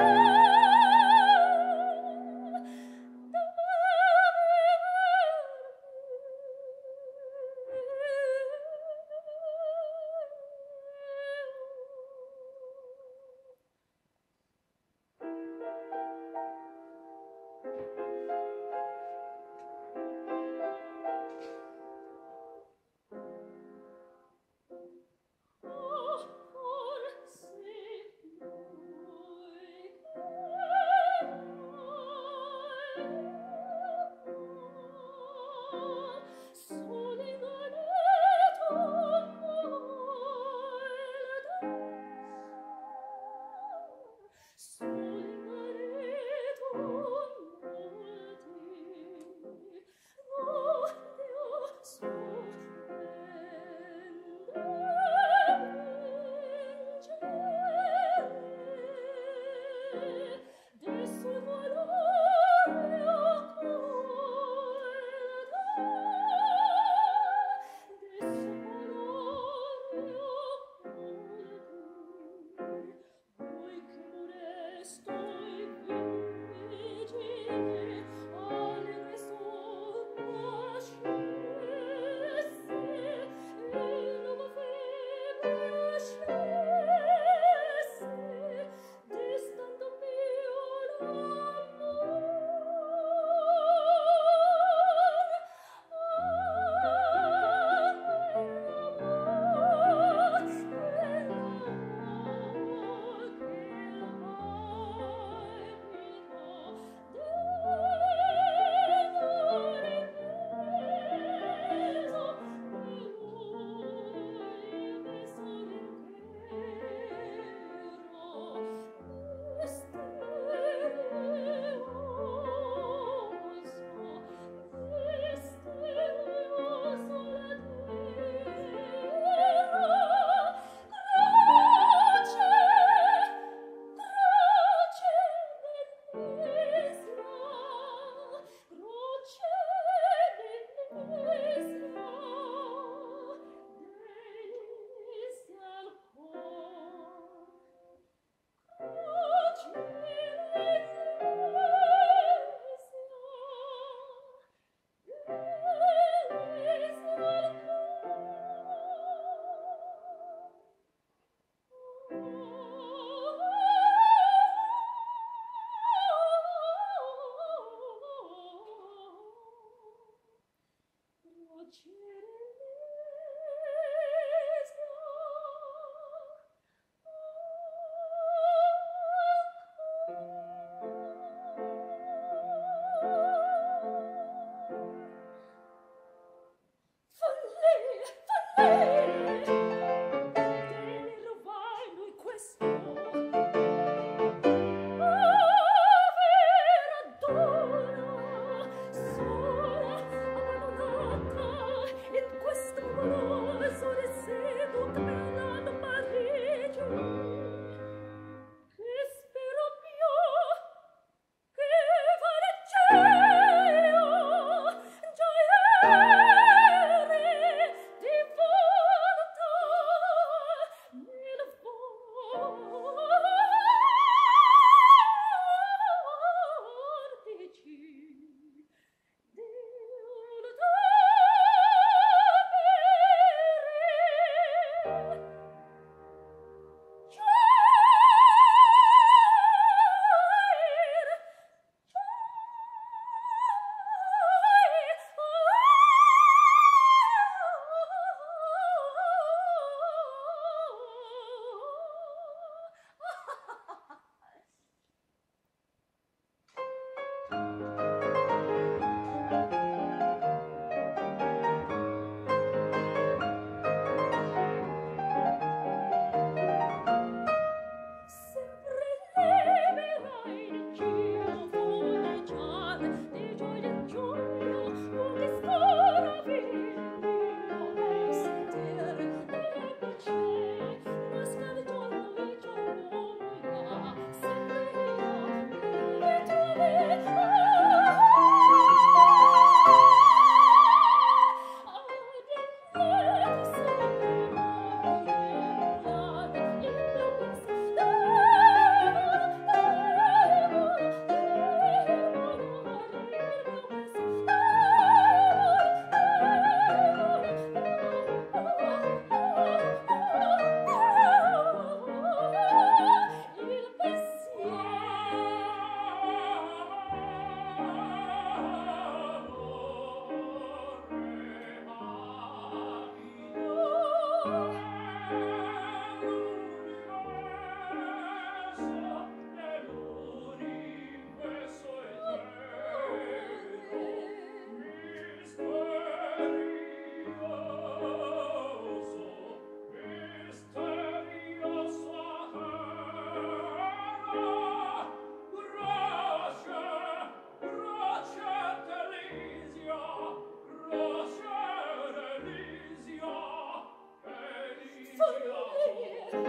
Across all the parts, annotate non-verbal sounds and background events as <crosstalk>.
Oh, <laughs> Bye. <laughs>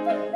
thank you